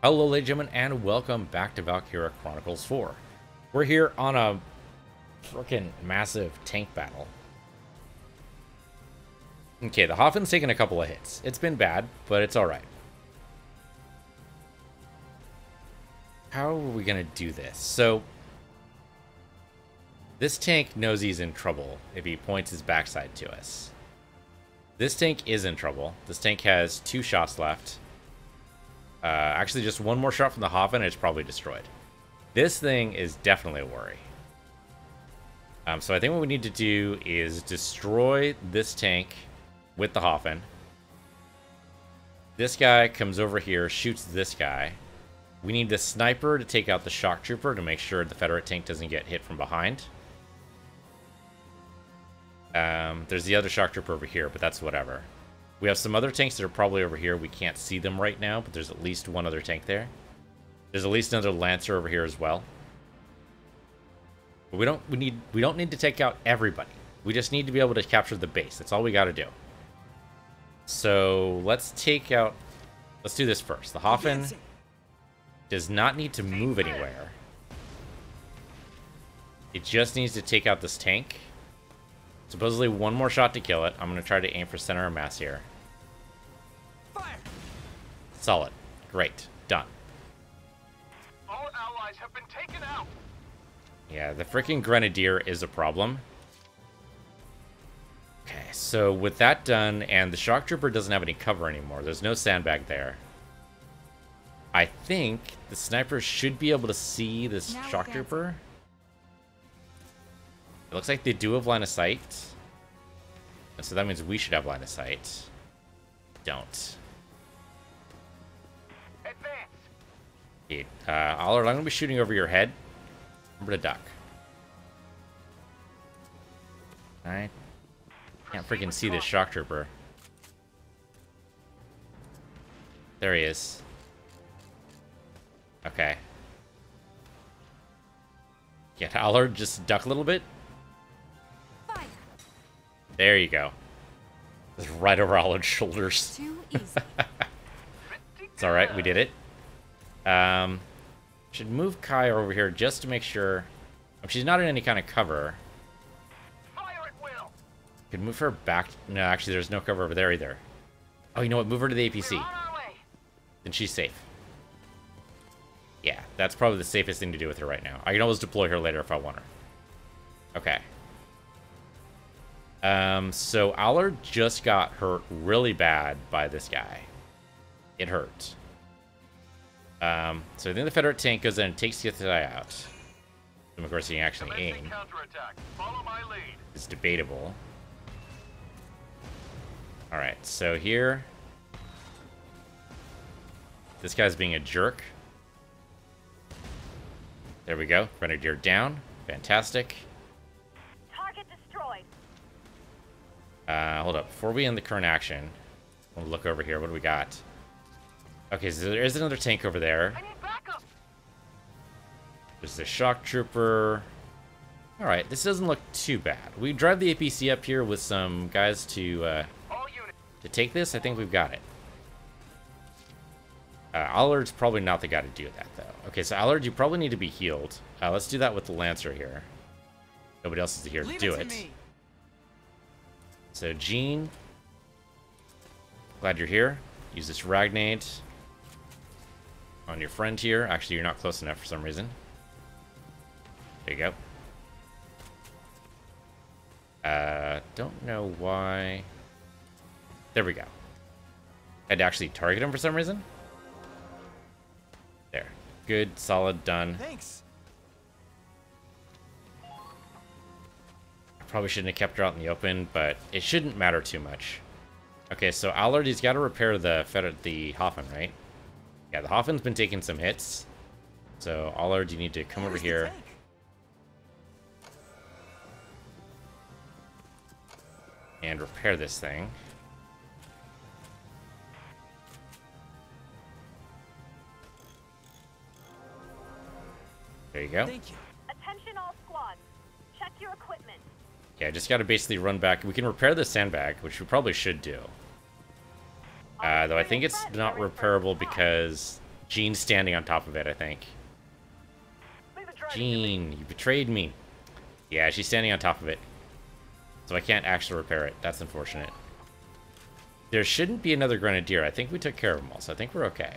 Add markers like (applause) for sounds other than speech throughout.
Hello, ladies and gentlemen, and welcome back to Valkyria Chronicles 4. We're here on a freaking massive tank battle. Okay, the Hafen's taken a couple of hits. It's been bad, but it's alright. How are we going to do this? So, this tank knows he's in trouble if he points his backside to us. This tank is in trouble. This tank has two shots left. Uh, actually, just one more shot from the Hafen and it's probably destroyed. This thing is definitely a worry. Um, so I think what we need to do is destroy this tank with the Hafen. This guy comes over here, shoots this guy. We need the sniper to take out the shock trooper to make sure the Federate tank doesn't get hit from behind. Um, there's the other shock trooper over here, but that's whatever. We have some other tanks that are probably over here. We can't see them right now, but there's at least one other tank there. There's at least another Lancer over here as well. But we don't we need we don't need to take out everybody. We just need to be able to capture the base. That's all we got to do. So let's take out. Let's do this first. The Hafen does not need to move anywhere. It just needs to take out this tank. Supposedly one more shot to kill it. I'm going to try to aim for center of mass here. Fire! Solid. Great. Done. All allies have been taken out. Yeah, the freaking Grenadier is a problem. Okay, so with that done, and the Shock Trooper doesn't have any cover anymore. There's no sandbag there. I think the sniper should be able to see this Now Shock that's- Trooper. It looks like they do have line of sight. So that means we should have line of sight. Don't. Advance. Uh, Allard, I'm going to be shooting over your head. Remember to duck. Alright. Can't freaking see this shock trooper. There he is. Okay. Get Allard, just duck a little bit. Fire. There you go. Just right over (laughs) Allard's shoulders. Too easy. (laughs) It's alright, we did it. Um, should move Kai over here just to make sure... If she's not in any kind of cover, Fire could move her back... No, actually, there's no cover over there either. Oh, you know what? Move her to the APC. on our way. Then she's safe. Yeah, that's probably the safest thing to do with her right now. I can always deploy her later if I want her. Okay. Um, so Allard just got hurt really bad by this guy. It hurt. Um, so then the Federate tank goes in and takes the other guy out. And of course, he can actually aim. counterattack. Follow my lead. It's debatable. Alright, so here... This guy's being a jerk. There we go. Grenadier down. Fantastic. Uh, hold up. Before we end the current action, we'll look over here. What do we got? Okay, so there is another tank over there. I need backup. There's the shock trooper. Alright, this doesn't look too bad. We drive the APC up here with some guys to uh, To take this, I think we've got it. Uh, Allard's probably not the guy to do that, though. Okay, so Allard, you probably need to be healed. Uh, let's do that with the Lancer here. Nobody else is here to Leave do it to. So, Jean, glad you're here. Use this Ragnaid on your friend here. Actually, you're not close enough for some reason. There you go. Uh, don't know why. There we go. I Had to actually target him for some reason. There. Good, solid, done. Thanks. Probably shouldn't have kept her out in the open, but it shouldn't matter too much. Okay, so Allard, he's got to repair the Fed the Hafen, right? Yeah, the Hafen's been taking some hits. So, Allard, you need to come over Where's the here. tank? and repair this thing. There you go. Thank you. Yeah, just gotta basically run back. We can repair the sandbag, which we probably should do. Uh, though I think it's not repairable because Jean's standing on top of it, I think. Jean, you betrayed me. Yeah, she's standing on top of it. So I can't actually repair it. That's unfortunate. There shouldn't be another Grenadier. I think we took care of them all, so I think we're okay.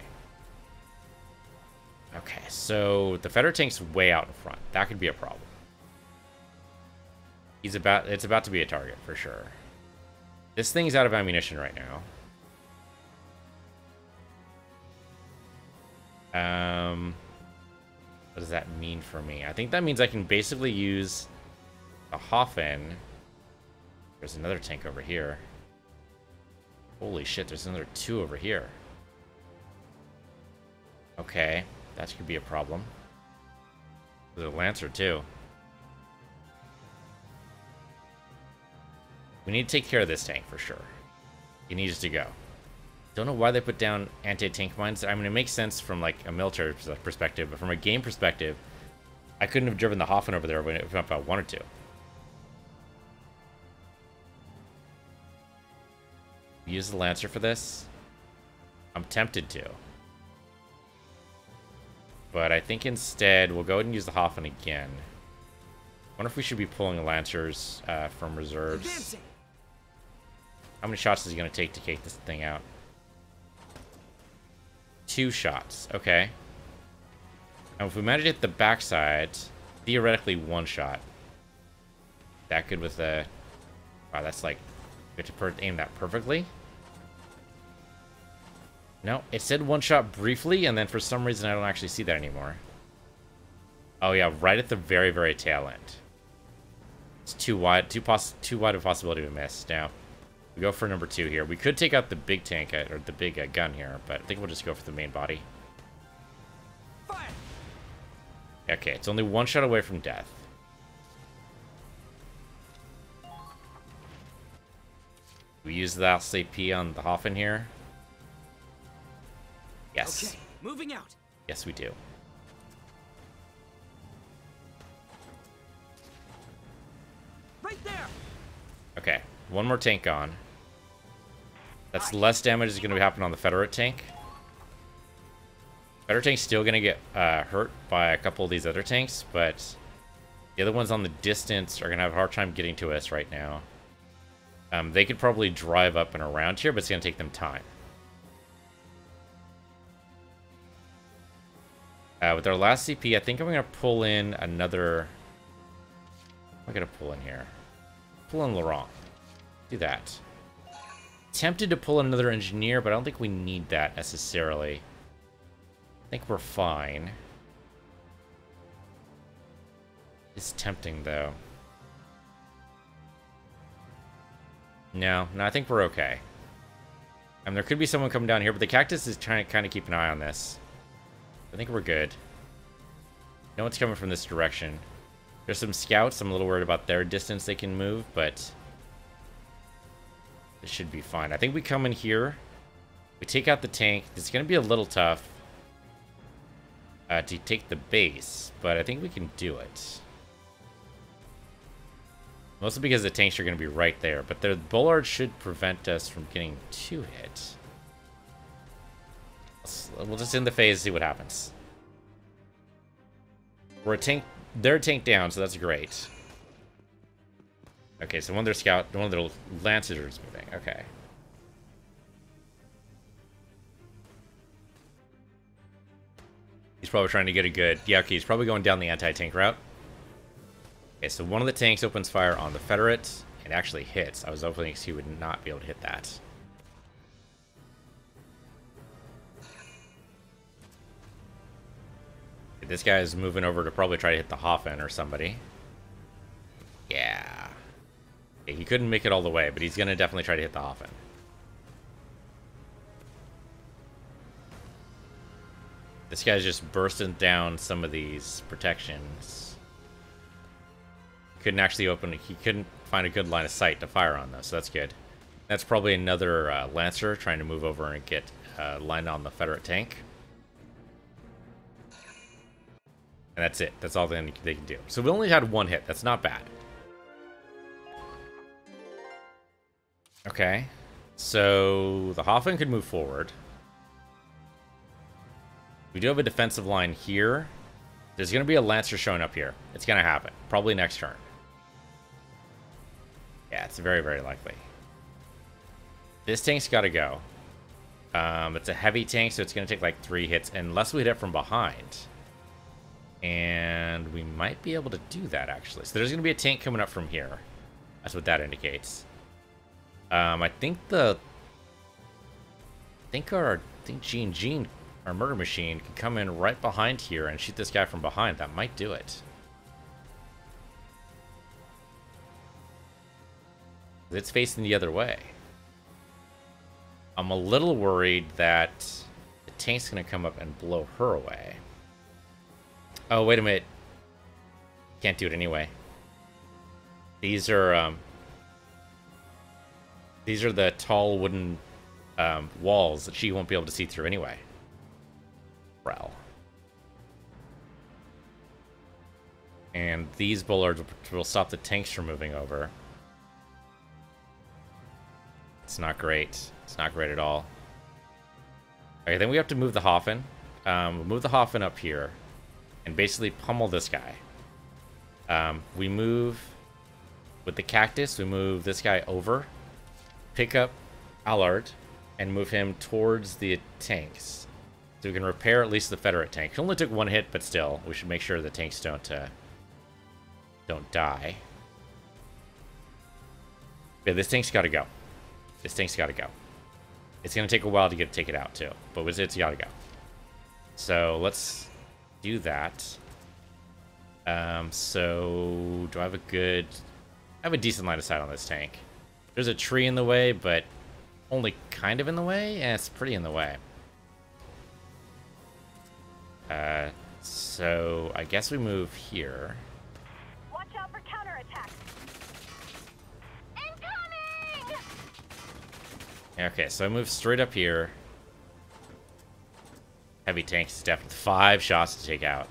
Okay, so the Feder tank's way out in front. That could be a problem. He's about it's about to be a target for sure. This thing's out of ammunition right now. Um what does that mean for me? I think that means I can basically use a Hafen. There's another tank over here. Holy shit, there's another two over here. Okay, that could be a problem. There's a Lancer, too. We need to take care of this tank, for sure. He needs to go. Don't know why they put down anti-tank mines. I mean, it makes sense from, like, a military perspective, but from a game perspective, I couldn't have driven the Hafen over there if I wanted to. Use the Lancer for this? I'm tempted to. But I think instead we'll go ahead and use the Hafen again. wonder if we should be pulling Lancers uh, from reserves. How many shots is he going to take to take this thing out? Two shots. Okay. Now, if we manage to hit the backside, theoretically one shot. That good with the... Wow, that's like... Have to aim that perfectly? No, it said one shot briefly, and then for some reason I don't actually see that anymore. Oh yeah, right at the very, very tail end. It's too wide, too poss too wide a possibility to miss. Now, we go for number two here. We could take out the big tank, or the big uh, gun here, but I think we'll just go for the main body. Fire. Okay, it's only one shot away from death. We use the LCP on the Hafen here. Yes. Okay, moving out. Yes, we do. Right there. Okay, one more tank on. That's less damage is going to happen on the Federate tank. Federate tank's still going to get uh, hurt by a couple of these other tanks, but the other ones on the distance are going to have a hard time getting to us right now. Um, they could probably drive up and around here, but it's going to take them time. Uh, with our last CP, I think I'm going to pull in another... I'm going to pull in here. Pull in Laurent. Do that. Tempted to pull another engineer, but I don't think we need that necessarily. I think we're fine. It's tempting, though. No, no, I think we're okay. I mean, there could be someone coming down here, but the cactus is trying to kind of keep an eye on this. I think we're good. No one's coming from this direction. There's some scouts. I'm a little worried about their distance they can move, but... This should be fine. I think we come in here. We take out the tank. It's going to be a little tough uh, to take the base, but I think we can do it. Mostly because the tanks are going to be right there, but the bollard should prevent us from getting two hit. We'll just end the phase, see what happens. We're a tank. They're a tank down, so that's great. Okay, so one of their scout, one of their lancers is moving. Okay. He's probably trying to get a good. Yeah, okay, he's probably going down the anti-tank route. Okay, so one of the tanks opens fire on the Federate and actually hits. I was hoping he would not be able to hit that. This guy is moving over to probably try to hit the Hafen or somebody. Yeah. He couldn't make it all the way, but he's going to definitely try to hit the Hafen. This guy's just bursting down some of these protections. Couldn't actually open He couldn't find a good line of sight to fire on, though, so that's good. That's probably another uh, Lancer trying to move over and get uh, lined on the Federate tank. And that's it. That's all they can do. So we only had one hit. That's not bad. Okay. So the Hafen could move forward. We do have a defensive line here. There's going to be a Lancer showing up here. It's going to happen. Probably next turn. Yeah, it's very, very likely. This tank's got to go. Um, it's a heavy tank, so it's going to take like three hits, unless we hit it from behind. And we might be able to do that, actually. So there's going to be a tank coming up from here. That's what that indicates. Um, I think the... I think our... I think Gene Gene, our murder machine, can come in right behind here and shoot this guy from behind. That might do it. It's facing the other way. I'm a little worried that the tank's going to come up and blow her away. Oh, wait a minute. Can't do it anyway. These are, um... These are the tall wooden um, walls that she won't be able to see through anyway. Rel. And these bollards will stop the tanks from moving over. It's not great. It's not great at all. Okay, then we have to move the Hafen. Um, we'll move the Hafen up here and basically pummel this guy. Um, we move with the cactus, we move this guy over, pick up Allard, and move him towards the tanks. So we can repair at least the Federate tank. It only took one hit, but still, we should make sure the tanks don't uh, don't die. Yeah, this tank's got to go. This tank's got to go. It's going to take a while to get take it out, too. But it's got to go. So let's do that. Um, so do I have a good... I have a decent line of sight on this tank. There's a tree in the way, but only kind of in the way? Yeah, it's pretty in the way. Uh, so I guess we move here. Watch out for counterattacks. Incoming! Okay, so I move straight up here. Heavy tanks, definitely five shots to take out.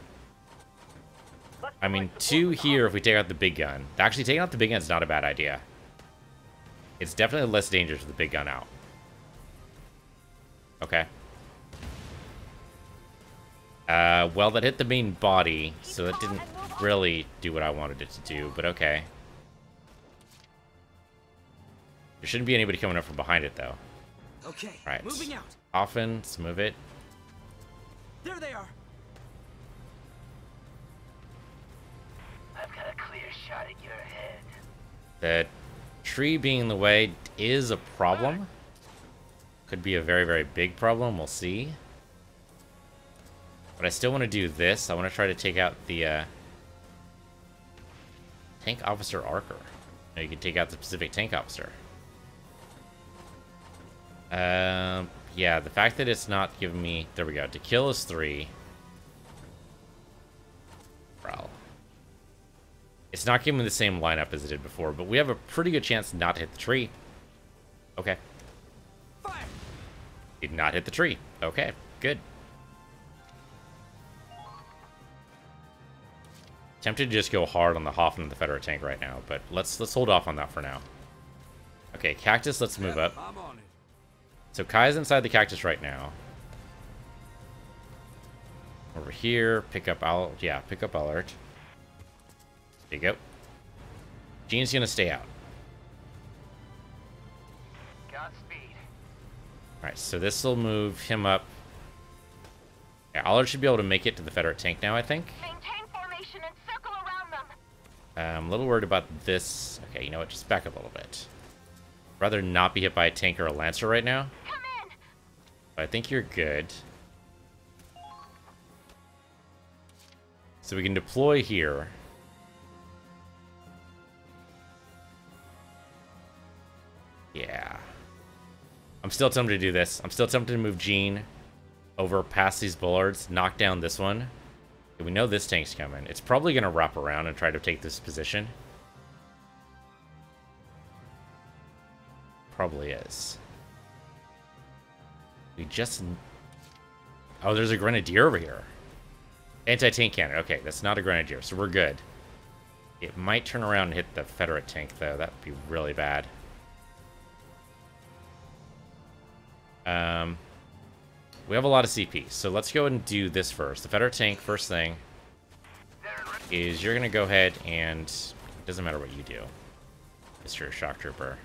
I mean, two here if we take out the big gun. Actually, taking out the big gun is not a bad idea. It's definitely less dangerous with the big gun out. Okay. Uh, well, that hit the main body, so that didn't really do what I wanted it to do, but okay. There shouldn't be anybody coming up from behind it, though. Okay, Right. moving out. Often, let's move it. There they are. I've got a clear shot at your head. The tree being in the way is a problem. Could be a very, very big problem. We'll see. But I still want to do this. I want to try to take out the uh, tank officer Archer. Now you can take out the Pacific tank officer. Um, yeah, the fact that it's not giving me... There we go. To kill is three. Prowl. It's not giving me the same lineup as it did before, but we have a pretty good chance not to hit the tree. Okay. Fire. Did not hit the tree. Okay, good. Tempted to just go hard on the Hoffman and the Federer tank right now, but let's let's hold off on that for now. Okay, Cactus, let's move up. So Kai's inside the Cactus right now. Over here, pick up Al yeah, pick up Allard. There you go. Gene's gonna stay out. Godspeed. Alright, so this will move him up. Yeah, Allard should be able to make it to the Federate tank now, I think. Maintain formation and circle around them. Uh, I'm a little worried about this. Okay, you know what? Just back up a little bit. Rather not be hit by a tank or a lancer right now. Come in. But I think you're good. So we can deploy here. Yeah. I'm still tempted to do this. I'm still tempted to move Gene over past these bollards, knock down this one. We know this tank's coming. It's probably going to wrap around and try to take this position. Probably is. We just... Oh, there's a grenadier over here. Anti-tank cannon. Okay, that's not a grenadier, so we're good. It might turn around and hit the Federate tank, though. That would be really bad. Um, We have a lot of CP, so let's go and do this first. The Federer tank, first thing, is you're going to go ahead and... It doesn't matter what you do, Mr. Shock Trooper.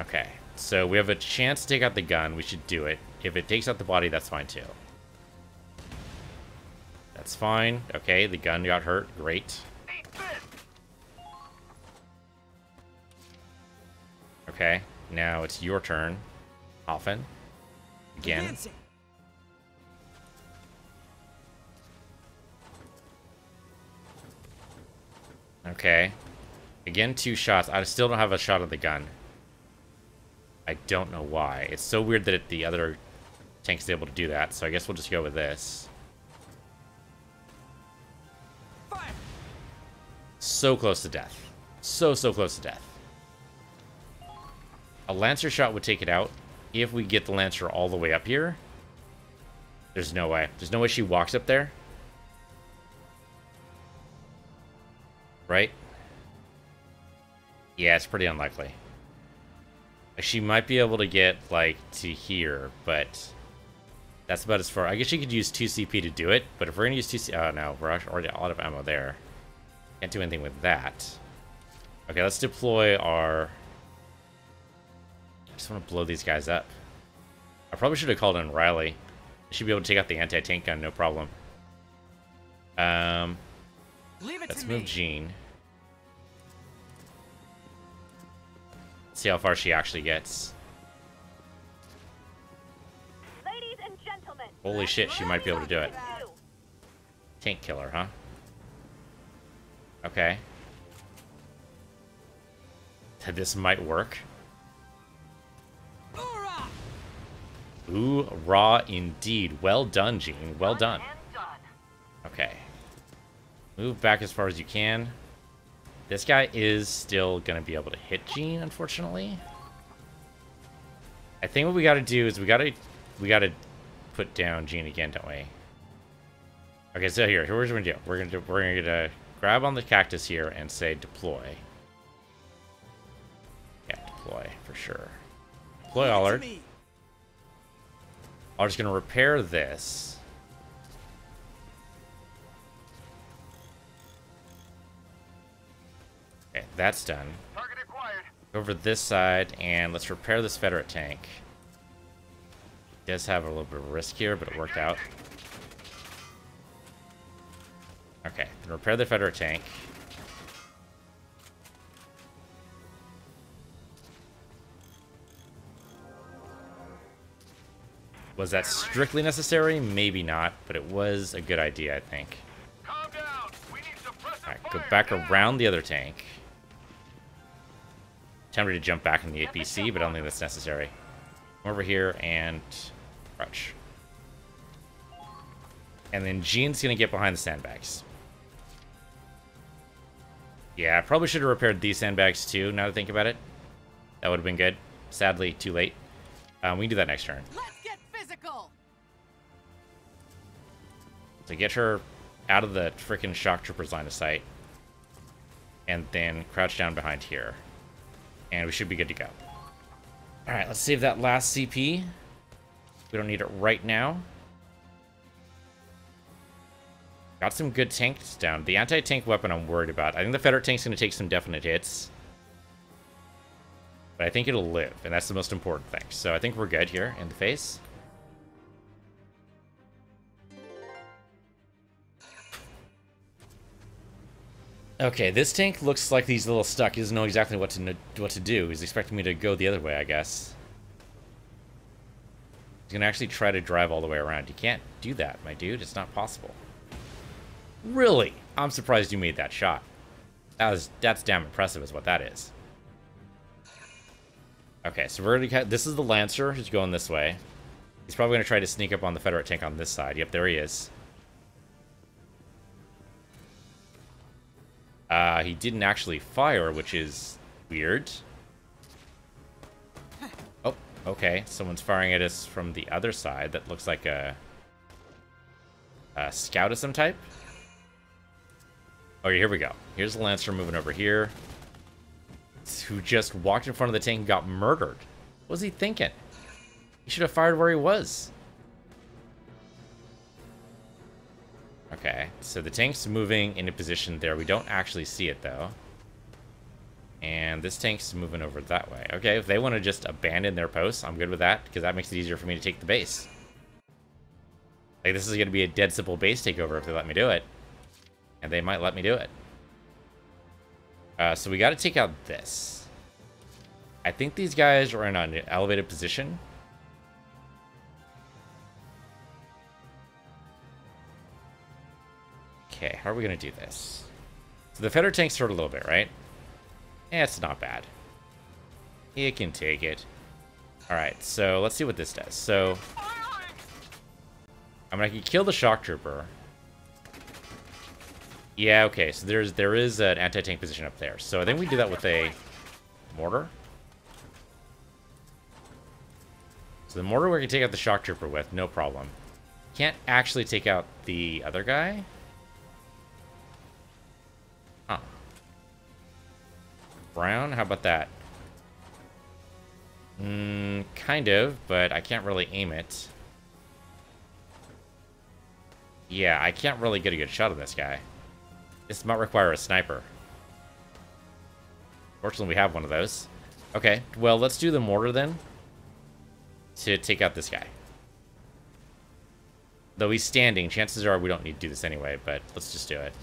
Okay, so we have a chance to take out the gun. We should do it. If it takes out the body, that's fine too. That's fine. Okay, the gun got hurt. Great. Okay, now it's your turn. Often. Again. Advancing. Okay. Again, two shots. I still don't have a shot of the gun. I don't know why. It's so weird that it, the other tank's able to do that, so I guess we'll just go with this. Fire. So close to death. So, so close to death. A Lancer shot would take it out. If we get the Lancer all the way up here, there's no way. There's no way she walks up there. Right? Yeah, it's pretty unlikely. She might be able to get, like, to here, but that's about as far. I guess she could use 2 CP to do it, but if we're going to use 2 CP... Oh, no, we're already out of ammo there. Can't do anything with that. Okay, let's deploy our... I just want to blow these guys up. I probably should have called in Riley. Should be able to take out the anti-tank gun, no problem. Um, Leave it let's to move me. Jean. See how far she actually gets. Ladies and gentlemen. Holy shit, she might be able to do it. you. Tank killer, huh? Okay. This might work. Ooh, raw indeed. Well done, Gene. Well done. Okay. Move back as far as you can. This guy is still going to be able to hit Gene, unfortunately. I think what we got to do is we got to we got to put down Gene again, don't we? Okay, so here, here's what we're gonna do. We're gonna do, we're gonna grab on the cactus here and say deploy. Yeah, deploy for sure. Deploy Leave I'm just gonna repair this. Okay, that's done. Over this side, and let's repair this Federate tank. It does have a little bit of risk here, but it worked out. Okay, then repair the Federate tank. Was that strictly necessary? Maybe not, but it was a good idea, I think. Calm down. We need suppressive Alright, go back around the other tank. Tempted to jump back in the APC, but I don't think that's necessary. Come over here and crouch. And then Jean's gonna get behind the sandbags. Yeah, I probably should have repaired these sandbags too, now that I think about it. That would have been good. Sadly, too late. Um, we can do that next turn. Let's to get her out of the freaking shock trooper's line of sight. And then crouch down behind here. And we should be good to go. Alright, let's save that last CP. We don't need it right now. Got some good tanks down. The anti-tank weapon I'm worried about. I think the Federate tank's going to take some definite hits. But I think it'll live, and that's the most important thing. So I think we're good here in the face. Okay, this tank looks like he's a little stuck. He doesn't know exactly what to what to do. He's expecting me to go the other way, I guess. He's gonna actually try to drive all the way around. You can't do that, my dude. It's not possible. Really? I'm surprised you made that shot. That was that's damn impressive, is what that is. Okay, so we're gonna. This is the Lancer who's going this way. He's probably gonna try to sneak up on the Federate tank on this side. Yep, there he is. Uh, he didn't actually fire, which is weird. Oh, okay. Someone's firing at us from the other side. That looks like a, a scout of some type. Oh, here we go. Here's the Lancer moving over here. Who just walked in front of the tank and got murdered. What was he thinking? He should have fired where he was. Okay, so the tank's moving into position there. We don't actually see it, though. And this tank's moving over that way. Okay, if they want to just abandon their posts, I'm good with that, because that makes it easier for me to take the base. Like, this is going to be a dead simple base takeover if they let me do it. And they might let me do it. Uh, so we got to take out this. I think these guys are in an elevated position. Okay, how are we going to do this? So the Feder tank's hurt a little bit, right? Eh, it's not bad. It can take it. Alright, so let's see what this does. So, I mean, I can kill the shock trooper. Yeah, okay, so there's there is an anti-tank position up there. So I think we do that with a mortar. So the mortar we can take out the shock trooper with, no problem. Can't actually take out the other guy. Brown, how about that? Mm, kind of, but I can't really aim it. Yeah, I can't really get a good shot of this guy. This might require a sniper. Fortunately, we have one of those. Okay, well, let's do the mortar then. To take out this guy. Though he's standing, chances are we don't need to do this anyway, but let's just do it.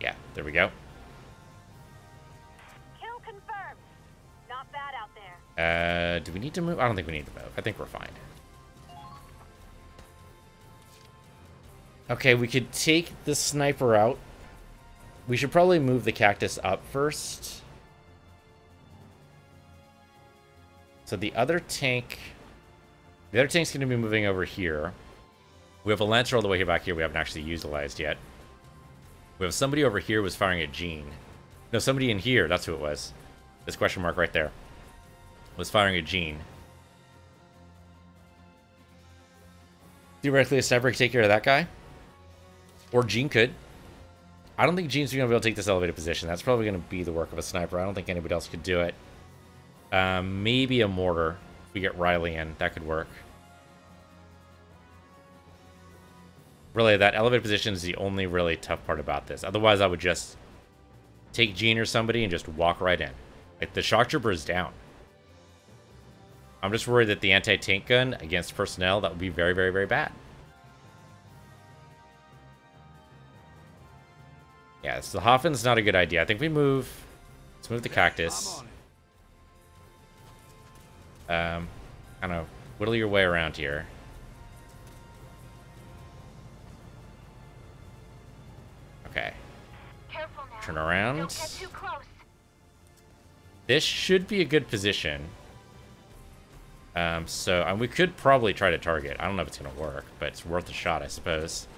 Yeah, there we go. Kill confirmed. Not bad out there. Uh, do we need to move? I don't think we need to move. I think we're fine. Okay, we could take the sniper out. We should probably move the cactus up first. So the other tank... The other tank's going to be moving over here. We have a Lancer all the way back here we haven't actually utilized yet. We have somebody over here was firing at Jean. No, somebody in here. That's who it was. This question mark right there. Was firing at Jean. Theoretically, a sniper could take care of that guy. Or Jean could. I don't think Jean's going to be able to take this elevated position. That's probably going to be the work of a sniper. I don't think anybody else could do it. Um, maybe a mortar. If we get Riley in, that could work. Really, that elevated position is the only really tough part about this. Otherwise, I would just take Jean or somebody and just walk right in. Like, the shock trooper is down. I'm just worried that the anti-tank gun against personnel, that would be very, very, very bad. Yeah, so the Hoffman's not a good idea. I think we move... Let's move the cactus. Um, kind of whittle your way around here. Okay. Turn around. Don't get too close. This should be a good position. Um, so, and we could probably try to target. I don't know if it's going to work, but it's worth a shot, I suppose.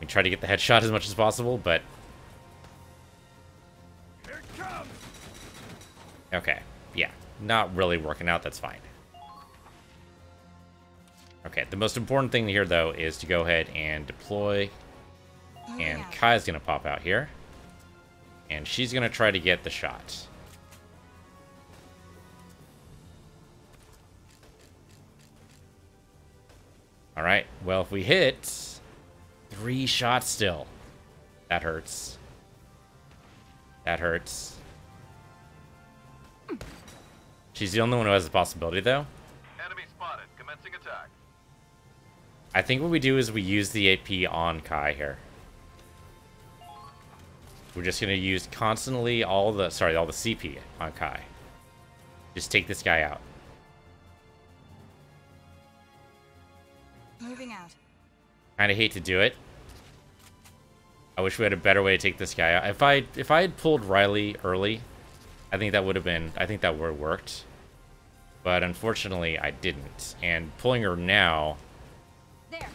We try to get the headshot as much as possible, but... Okay, yeah. Not really working out, that's fine. Okay, the most important thing here, though, is to go ahead and deploy. Oh, and Kai's going to pop out here. And she's going to try to get the shot. Alright, well, if we hit... Three shots still. That hurts. That hurts. She's the only one who has the possibility, though. Enemy spotted. Commencing attack. I think what we do is we use the AP on Kai here. We're just going to use constantly all the... Sorry, all the CP on Kai. Just take this guy out. Moving out. Kind of hate to do it. I wish we had a better way to take this guy out. If I if I had pulled Riley early, I think that would have been I think that would have worked. But unfortunately, I didn't. And pulling her now, There.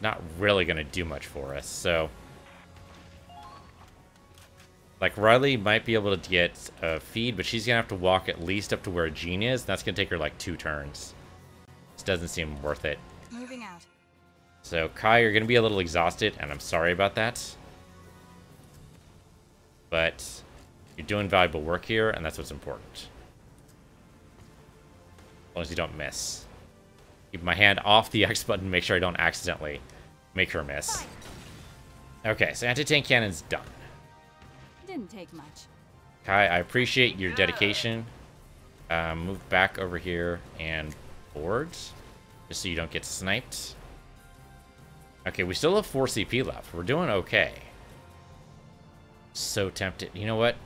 not really going to do much for us. So, like Riley might be able to get a feed, but she's going to have to walk at least up to where Jean is. And that's going to take her like two turns. This doesn't seem worth it. Moving out. So, Kai, you're going to be a little exhausted, and I'm sorry about that. But you're doing valuable work here, and that's what's important. As long as you don't miss. Keep my hand off the (laughs) X button, make sure I don't accidentally make her miss. Okay, so anti-tank cannon's done. Didn't take much. Kai, I appreciate your dedication. Um, move back over here and board, just so you don't get sniped. Okay, we still have 4 CP left. We're doing okay. So tempted. You know what?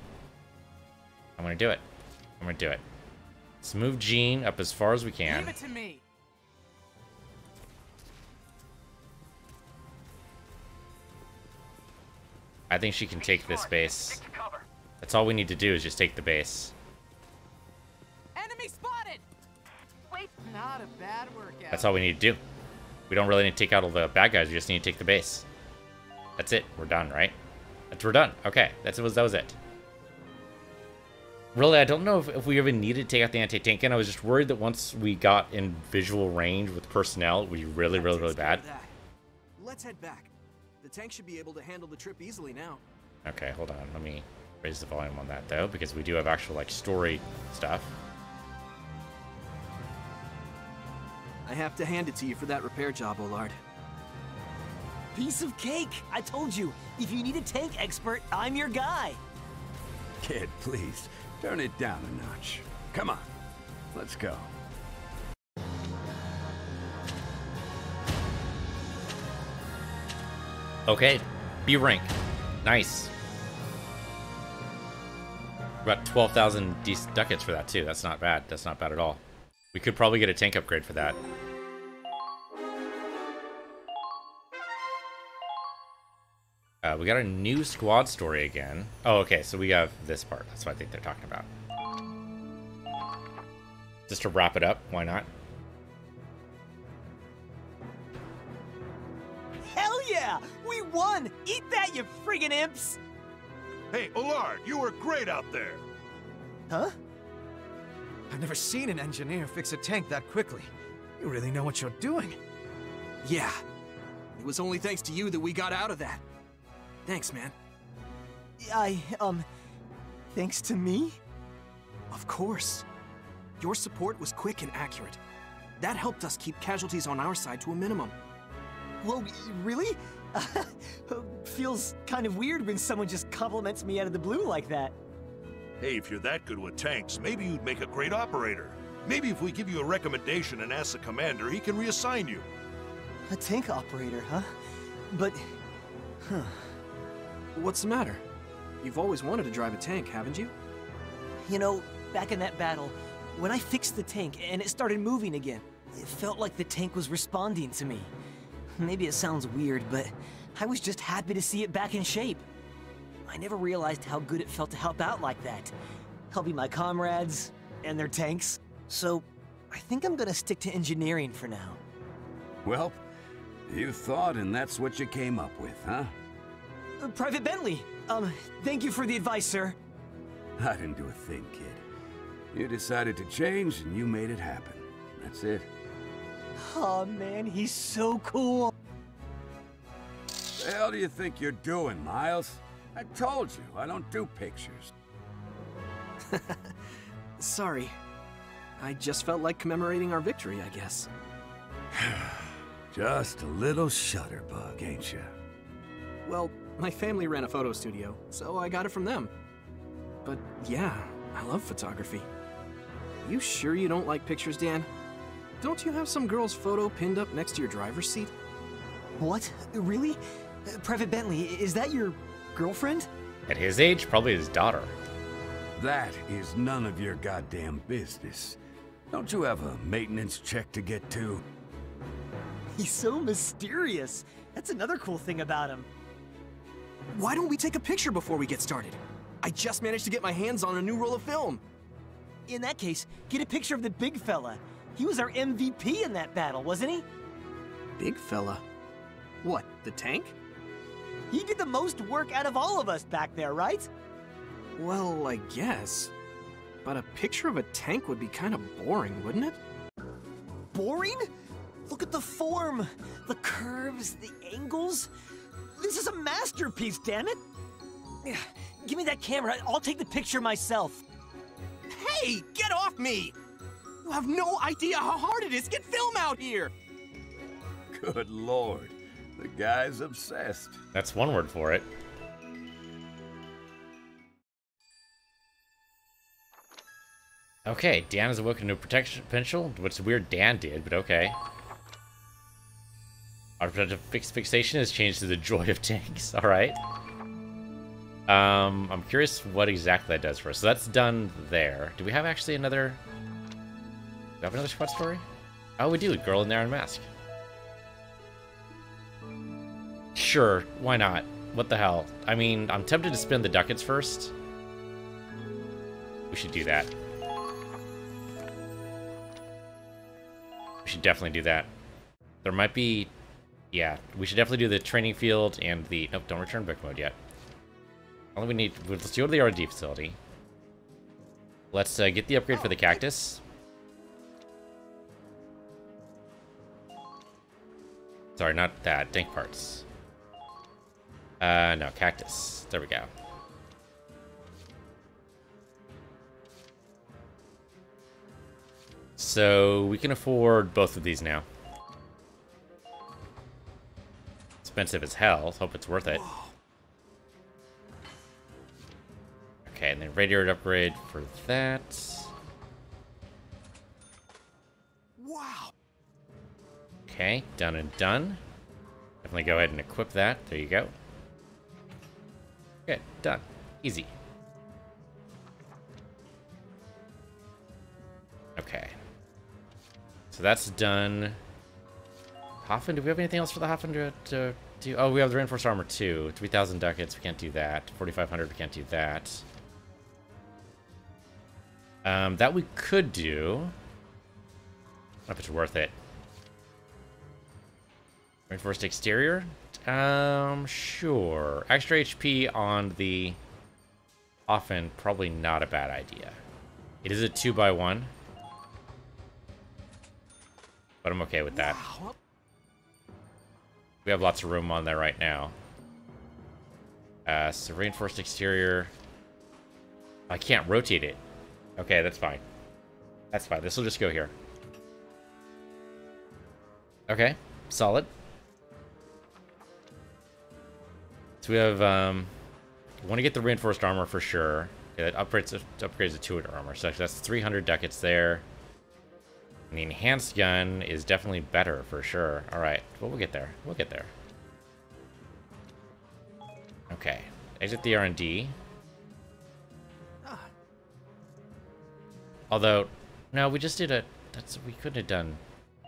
I'm gonna do it. I'm gonna do it. Let's move Jean up as far as we can. Leave it to me. I think she can take this base. Stick to cover. That's all we need to do is just take the base. Enemy spotted. Wait, Not a bad workout. That's all we need to do. We don't really need to take out all the bad guys. We just need to take the base. That's it. We're done, right? That's we're done. Okay, that's was that was it. Really, I don't know if, if we even needed to take out the anti-tank, and I was just worried that once we got in visual range with personnel, it would be really, really, really bad. Let's head back. The tank should be able to handle the trip easily now. Okay, hold on. Let me raise the volume on that though, because we do have actual like story stuff. I have to hand it to you for that repair job, Olard. Piece of cake! I told you, if you need a tank expert, I'm your guy. Kid, please, turn it down a notch. Come on, let's go. Okay, B rank. Nice. About 12,000 ducats for that too. That's not bad. That's not bad at all. We could probably get a tank upgrade for that. Uh, we got a new squad story again. Oh, okay, so we have this part. That's what I think they're talking about. Just to wrap it up, why not? Won! Eat that, you friggin' imps! Hey, Olard, you were great out there. Huh? I've never seen an engineer fix a tank that quickly. You really know what you're doing. Yeah. It was only thanks to you that we got out of that. Thanks, man. I, um, thanks to me? Of course. Your support was quick and accurate. That helped us keep casualties on our side to a minimum. Whoa, really? (laughs) Feels kind of weird when someone just compliments me out of the blue like that. Hey, if you're that good with tanks, maybe you'd make a great operator. Maybe if we give you a recommendation and ask the commander, he can reassign you. A tank operator, huh? But, huh. What's the matter? You've always wanted to drive a tank, haven't you? You know, back in that battle, when I fixed the tank and it started moving again, it felt like the tank was responding to me. Maybe it sounds weird, but I was just happy to see it back in shape. I never realized how good it felt to help out like that. Helping my comrades and their tanks. So, I think I'm gonna stick to engineering for now. Well, you thought and that's what you came up with, huh? Uh, Private Bentley, um, thank you for the advice, sir. I didn't do a thing, kid. You decided to change and you made it happen. That's it. Oh man, he's so cool. The hell do you think you're doing, Miles? I told you, I don't do pictures. (laughs) Sorry. I just felt like commemorating our victory, I guess. (sighs) Just a little shutterbug, ain't you? Well, my family ran a photo studio, so I got it from them. But yeah, I love photography. You sure you don't like pictures, Dan? Don't you have some girl's photo pinned up next to your driver's seat? What? Really? Private Bentley, is that your girlfriend? At his age, probably his daughter. That is none of your goddamn business. Don't you have a maintenance check to get to? He's so mysterious. That's another cool thing about him. Why don't we take a picture before we get started? I just managed to get my hands on a new roll of film. In that case, get a picture of the big fella. He was our MVP in that battle, wasn't he? Big fella. What, the tank? He did the most work out of all of us back there, right? Well, I guess. But a picture of a tank would be kind of boring, wouldn't it? Boring? Look at the form, the curves, the angles. This is a masterpiece, damn it! Yeah, Give me that camera. I'll take the picture myself. Hey, get off me! You have no idea how hard it is to get film out here! Good lord. The guy's obsessed. That's one word for it. Okay, Dan has awoken to protection potential, which is weird Dan did, but okay. Our protective fix fixation has changed to the joy of tanks. (laughs) Alright. Um, I'm curious what exactly that does for us. So that's done there. Do we have actually another... We have another squad story? Oh, we do. Girl in the Iron Mask. Sure, why not? What the hell? I mean, I'm tempted to spend the ducats first. We should do that. We should definitely do that. There might be... Yeah, we should definitely do the training field and the... Nope, don't return book mode yet. All we need... Let's go to the R&D facility. Let's uh, get the upgrade for the cactus. Sorry, not that. Tank parts. Uh, no, cactus. There we go. So we can afford both of these now. Expensive as hell. Hope it's worth it. Okay, and then radiator upgrade for that. Okay, done and done. Definitely go ahead and equip that. There you go. Okay, done. Easy. Okay. So that's done. Hafen, do we have anything else for the to, to do? Oh, we have the reinforced armor too. 3,000 ducats, we can't do that. 4,500, we can't do that. Um, that we could do. I don't know if it's worth it. Reinforced exterior? Um, sure. Extra HP on the Hafen probably not a bad idea. It is a 2 by one But I'm okay with that. We have lots of room on there right now. Uh, so reinforced exterior. I can't rotate it. Okay, that's fine. That's fine. This will just go here. Okay, solid. So we have, um, want to get the reinforced armor for sure. That upgrades, upgrades the 200 armor. So that's 300 ducats there. And the enhanced gun is definitely better for sure. All right, well, we'll get there. We'll get there. Okay, exit the R&D. Although, no, we just did a, that's, we couldn't have done.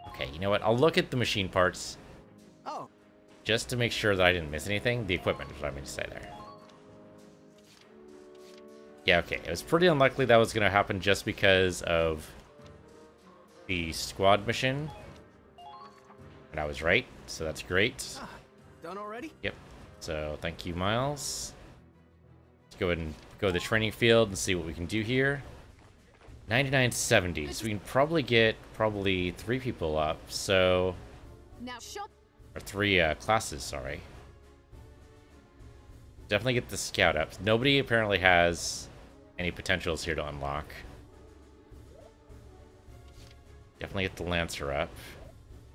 Okay, you know what? I'll look at the machine parts. Just to make sure that I didn't miss anything. The equipment is what I mean to say there. Yeah, okay. It was pretty unlikely that was going to happen just because of the squad mission. And I was right, so that's great. Ah, done already? Yep. So thank you, Miles. Let's go ahead and go to the training field and see what we can do here. 9970. So we can probably get probably three people up. So now shut or three uh, classes, sorry. Definitely get the scout up. Nobody apparently has any potentials here to unlock. Definitely get the Lancer up.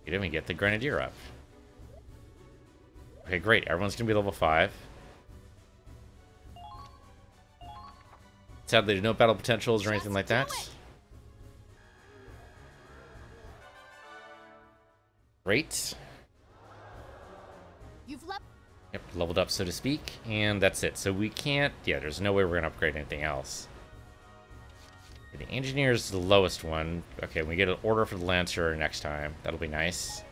You didn't even get the Grenadier up. Okay, great. Everyone's going to be level 5. Sadly, there's no battle potentials or anything like that. Great. You've left Yep, leveled up, so to speak. And that's it. So we can't... Yeah, there's no way we're going to upgrade anything else. The engineer is the lowest one. Okay, we get an order for the Lancer next time. That'll be nice.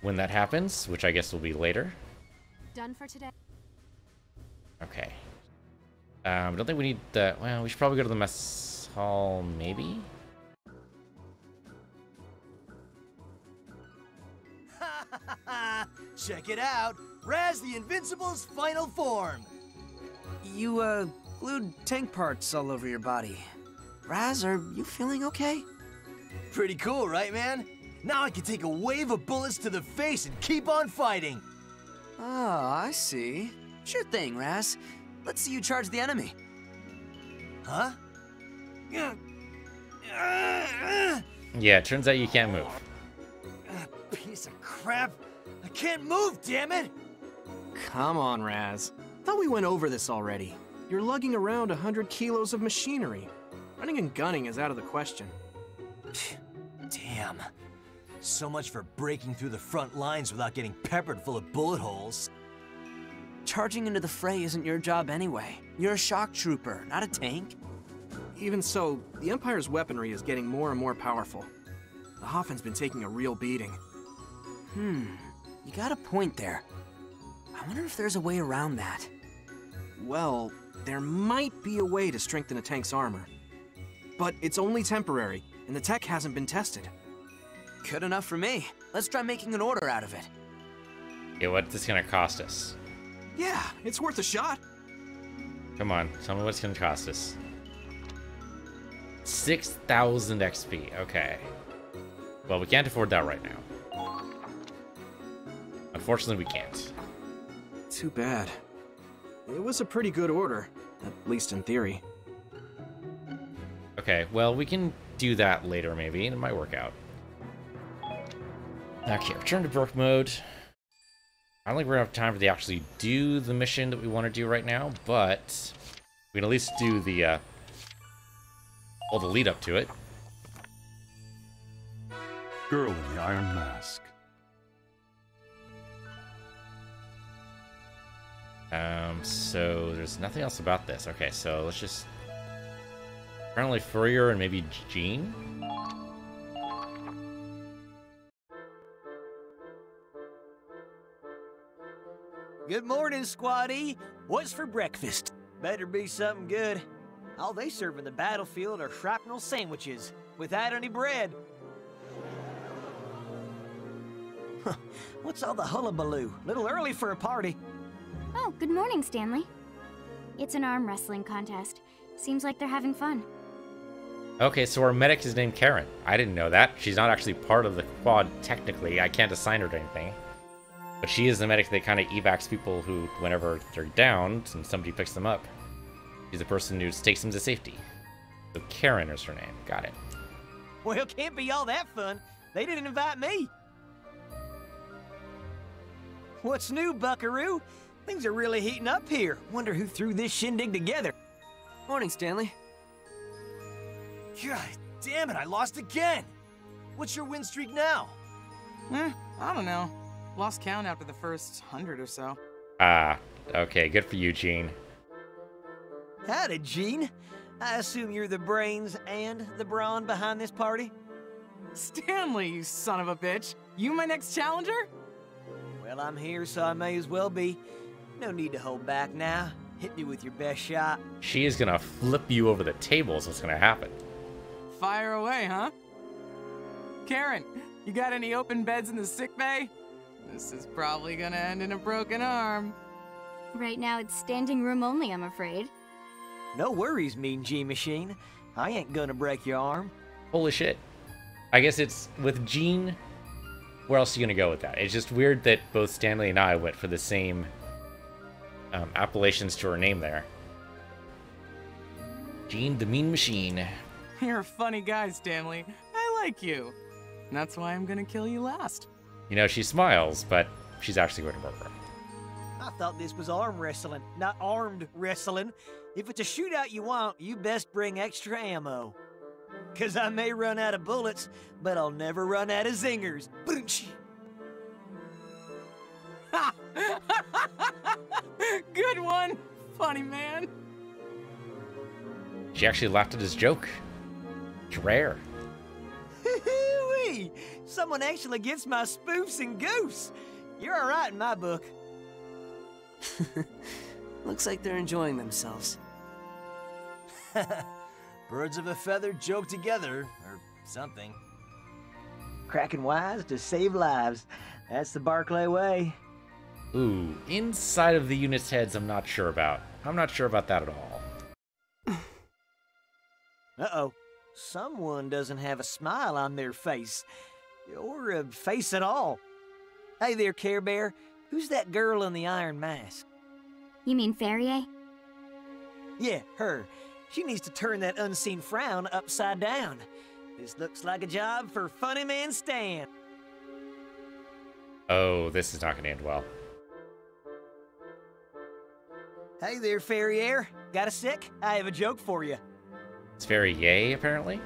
When that happens, which I guess will be later. done for today. Okay. Um, I don't think we need the... Well, we should probably go to the mess hall, maybe? (laughs) Check it out. Raz the Invincible's final form. You, uh, glued tank parts all over your body. Raz, are you feeling okay? Pretty cool, right, man? Now I can take a wave of bullets to the face and keep on fighting. Oh, I see. Sure thing, Raz. Let's see you charge the enemy. Huh? Yeah, it turns out you can't move. Piece of crap. I can't move, damn it! Come on, Raz. Thought we went over this already. You're lugging around 100 kilos of machinery. Running and gunning is out of the question. Damn. So much for breaking through the front lines without getting peppered full of bullet holes. Charging into the fray isn't your job anyway. You're a shock trooper, not a tank. Even so, the Empire's weaponry is getting more and more powerful. The Hafen's been taking a real beating. Hmm, you got a point there. I wonder if there's a way around that. Well, there might be a way to strengthen a tank's armor. But it's only temporary, and the tech hasn't been tested. Good enough for me. Let's try making an order out of it. Yeah, what's this gonna cost us? Yeah, it's worth a shot. Come on, tell me what's gonna cost us. 6,000 XP, okay. Well, we can't afford that right now. Unfortunately, we can't. Too bad. It was a pretty good order, at least in theory. Okay, well, we can do that later, maybe, and it might work out. Okay, return to Book mode. I don't think we're gonna have time to actually do the mission that we want to do right now, but we can at least do the, uh, all the lead up to it. Girl in the Iron Mask. Um, so there's nothing else about this. Okay, so let's just... Apparently Furrier and maybe Jean? Good morning, squaddy. What's for breakfast? Better be something good. All they serve in the battlefield are shrapnel sandwiches, without any bread. What's all the hullabaloo? Little early for a party. Good morning, Stanley. It's an arm wrestling contest. Seems like they're having fun. Okay, so our medic is named Karen. I didn't know that. She's not actually part of the quad technically. I can't assign her to anything. But she is the medic that kind of evacs people who, whenever they're down and somebody picks them up, she's the person who takes them to safety. So Karen is her name. Got it. Well, it can't be all that fun. They didn't invite me. What's new, buckaroo? Things are really heating up here. Wonder who threw this shindig together. Morning, Stanley. God damn it, I lost again! What's your win streak now? Eh, I don't know. Lost count after the first hundred or so. Ah, okay, good for you, Gene. Howdy, Gene. I assume you're the brains and the brawn behind this party? Stanley, you son of a bitch. You my next challenger? Well, I'm here, so I may as well be. No need to hold back now. Hit me with your best shot. She is gonna flip you over the table is what's gonna happen. Fire away, huh? Karen, you got any open beds in the sick bay? This is probably gonna end in a broken arm. Right now, it's standing room only, I'm afraid. No worries, Mean Gene Machine. I ain't gonna break your arm. Holy shit. I guess it's with Gene. Where else are you gonna go with that? It's just weird that both Stanley and I went for the same um, appellations to her name there. Jean the Mean Machine. You're a funny guy, Stanley. I like you. And that's why I'm gonna kill you last. You know, she smiles, but she's actually going to murder him. I thought this was arm wrestling, not armed wrestling. If it's a shootout you want, you best bring extra ammo. Cause I may run out of bullets, but I'll never run out of zingers. Boonch! (laughs) Good one, funny man. She actually laughed at his joke. It's rare. Wee! Someone actually gets my spoofs and goofs. You're alright in my book. (laughs) Looks like they're enjoying themselves. (laughs) Birds of a feather joke together, or something. Cracking wise to save lives. That's the Barclay way. Ooh, inside of the unit's heads, I'm not sure about. I'm not sure about that at all. (sighs) Uh-oh. Someone doesn't have a smile on their face. Or a face at all. Hey there, Care Bear. Who's that girl in the iron mask? You mean Ferrier? Yeah, her. She needs to turn that unseen frown upside down. This looks like a job for Funny Man Stan. Oh, this is not going to end well. Hey there, Ferrier. Got a sick? I have a joke for you. It's very yay, apparently.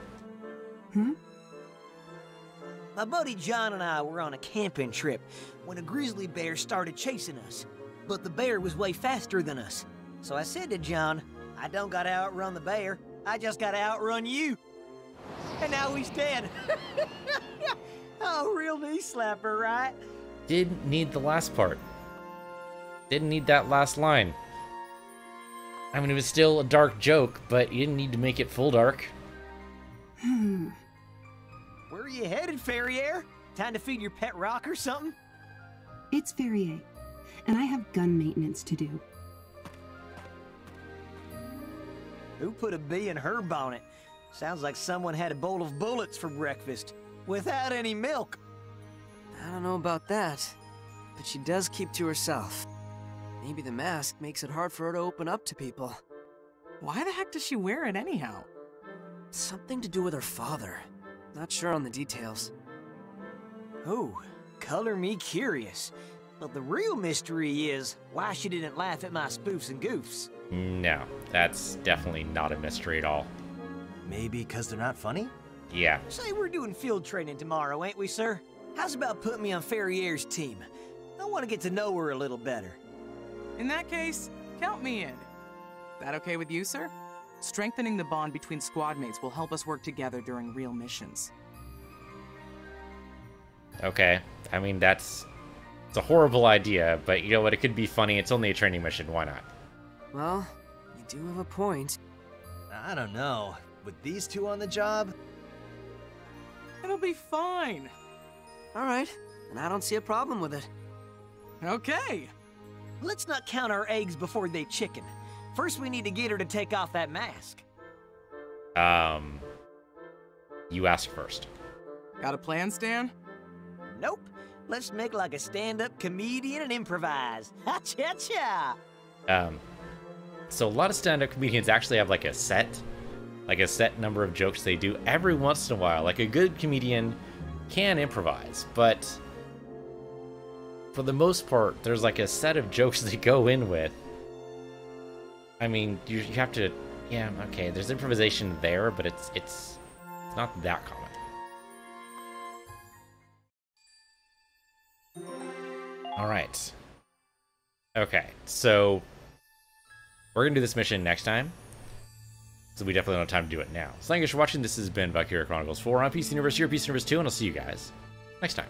Hmm? My buddy John and I were on a camping trip when a grizzly bear started chasing us. But the bear was way faster than us. So I said to John, I don't gotta outrun the bear, I just gotta outrun you. And now he's dead. (laughs) oh, real knee slapper, right? Didn't need the last part. Didn't need that last line. I mean, it was still a dark joke, but you didn't need to make it full dark. Hmm. Where are you headed, Ferrier? Time to feed your pet rock or something? It's Ferrier, and I have gun maintenance to do. Who put a bee in her bonnet? Sounds like someone had a bowl of bullets for breakfast. Without any milk. I don't know about that, but she does keep to herself. Maybe the mask makes it hard for her to open up to people. Why the heck does she wear it anyhow? Something to do with her father. Not sure on the details. Oh, color me curious. But the real mystery is why she didn't laugh at my spoofs and goofs. No, that's definitely not a mystery at all. Maybe because they're not funny? Yeah. Say we're doing field training tomorrow, ain't we, sir? How's about putting me on Ferrier's team? I want to get to know her a little better. In that case, count me in. That okay with you, sir? Strengthening the bond between squad mates will help us work together during real missions. Okay. I mean, that's it's a horrible idea, but you know what? It could be funny. It's only a training mission. Why not? Well, you do have a point. I don't know. With these two on the job? It'll be fine. All right, and I don't see a problem with it. Okay. Let's not count our eggs before they chicken. First, we need to get her to take off that mask. Um, you ask first. Got a plan, Stan? Nope. Let's make like a stand-up comedian and improvise. (laughs) Ha cha cha! Um, so a lot of stand-up comedians actually have like a set, like a set number of jokes they do every once in a while. Like a good comedian can improvise, but for the most part, there's like a set of jokes (laughs) they go in with. I mean, you, you have to, yeah, okay. There's improvisation there, but it's it's it's not that common. All right. Okay, so we're gonna do this mission next time. So we definitely don't have time to do it now. So thank you for watching. This has been Valkyria Chronicles 4 on PC Universe, your PC Universe 2, and I'll see you guys next time.